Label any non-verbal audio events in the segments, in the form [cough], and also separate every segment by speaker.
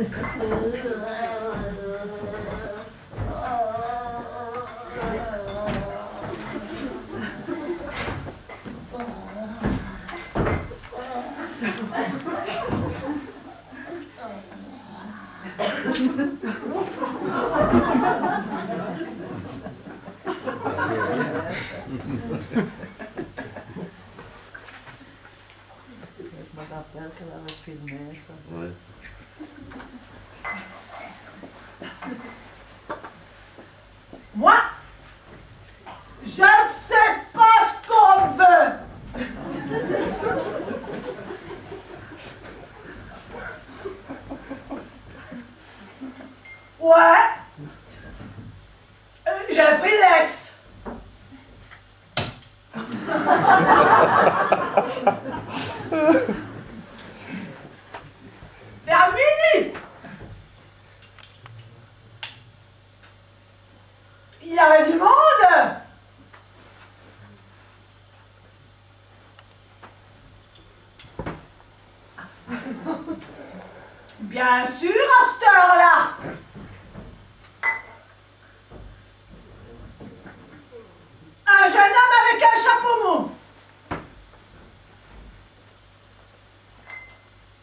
Speaker 1: Uma capela que ela fez nessa.
Speaker 2: moi, euh, j'ai pris l'Est. Terminé! [laughs] Il y a du monde! Bien sûr, à cette heure-là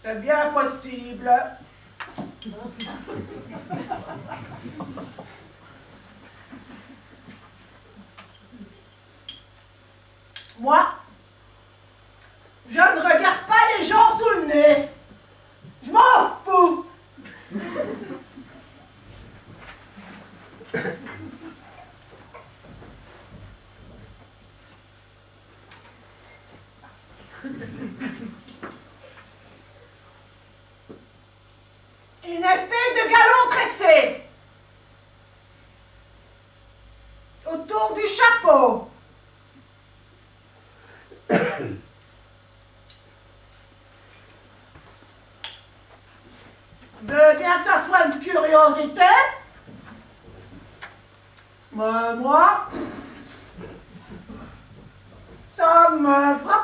Speaker 2: C'est bien possible. Moi, autour du chapeau. [coughs] De bien que ça soit une curiosité, moi, ça me frappe.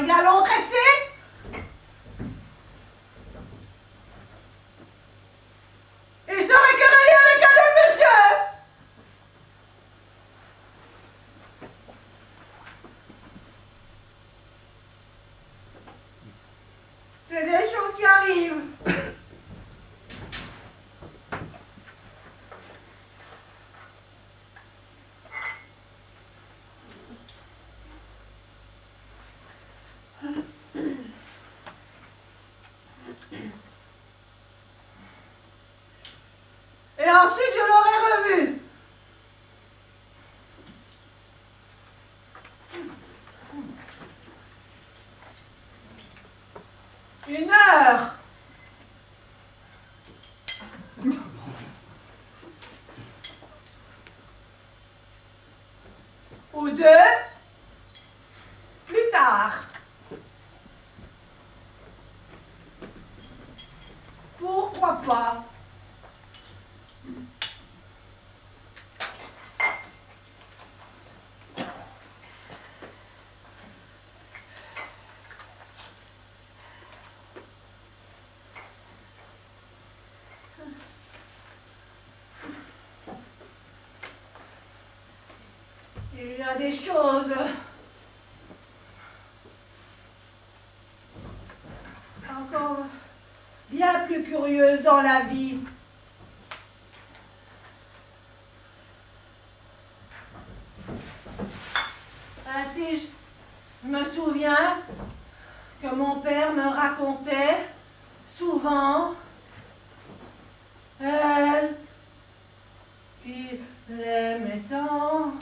Speaker 2: Un galon tressé Et serait querellé avec un autre monsieur C'est des choses qui arrivent. Et ensuite, je l'aurais revu. Une heure. Ou deux. Plus tard. Pourquoi pas? Il y a des choses. Encore bien plus curieuses dans la vie. Ainsi, je me souviens que mon père me racontait souvent elle qu'il aimait tant.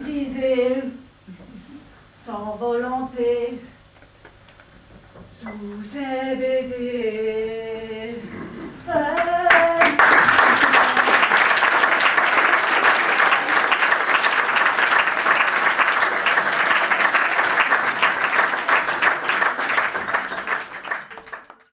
Speaker 2: brisée, sans volonté, sous ses baisers.